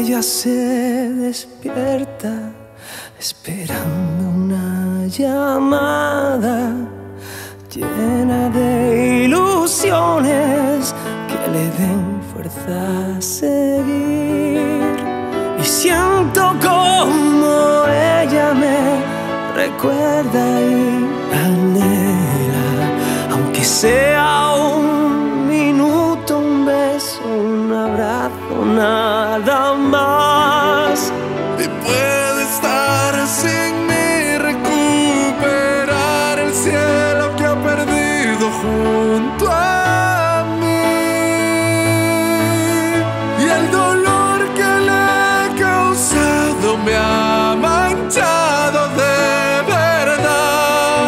ella se despierta esperando una llamada llena de ilusiones que le den fuerza a seguir. Y siento como ella me recuerda y anhela, aunque sea junto a mí. Y el dolor que le he causado me ha manchado de verdad.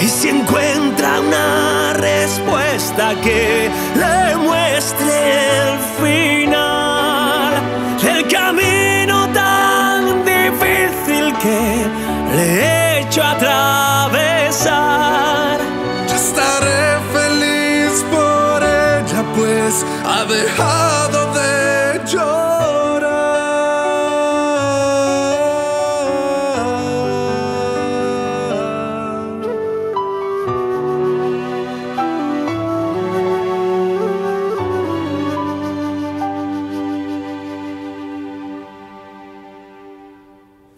Y si encuentra una respuesta que le muestre el final del camino pues ha dejado de llorar.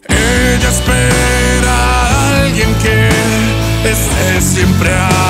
Ella espera a alguien que esté siempre a